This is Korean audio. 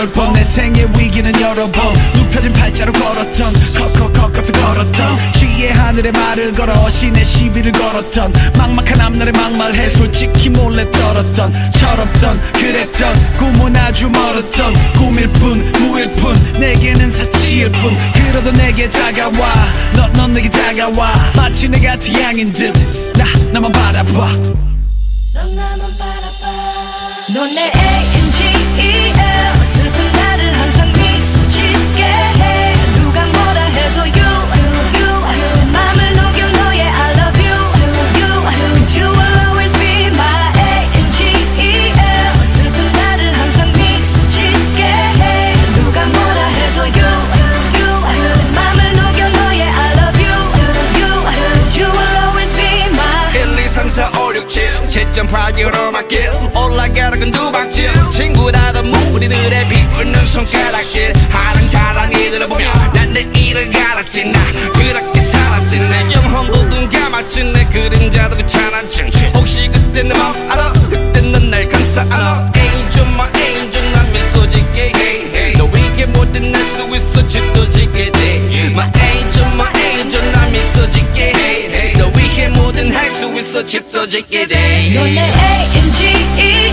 여덟 번 내 생의 위기는 여러 번. 눕혀진 팔자로 걸었던 컷컷컷컷 걸었던. 취해 하늘에 말을 걸어 신의 시비를 걸었던. 막막한 앞날에 막말해 솔직히 몰래 떨었던. 철없던 그랬던 꿈은 아주 멀었던. 꿈일 뿐 무일 뿐 내게는 사치일 뿐. 그러도 내게 다가와 넌, 넌 내게 다가와. 마치 내가 태양인 듯나 나만 바라봐. 넌 나만 바라봐. 넌내 A-N-G-E-L 슬픈 무리들의 비웃는 손가락질. 하는 자랑이들을 보며 난내 일을 갈았지 나. 그렇게 살았지 내 영혼도 눈 감았지 내 그림자도 귀찮았지 혹시 그때 내 맘 알아? 그때 넌 날 감싸 안아. Angel my angel 난 미소 짓게 해너 위에 뭐든 할수 있어. 집도 짓게 돼. My angel my angel 난 미소 짓게 위에 뭐든 할수 있어. 집도 짓게 돼. 넌내 A-N-G-E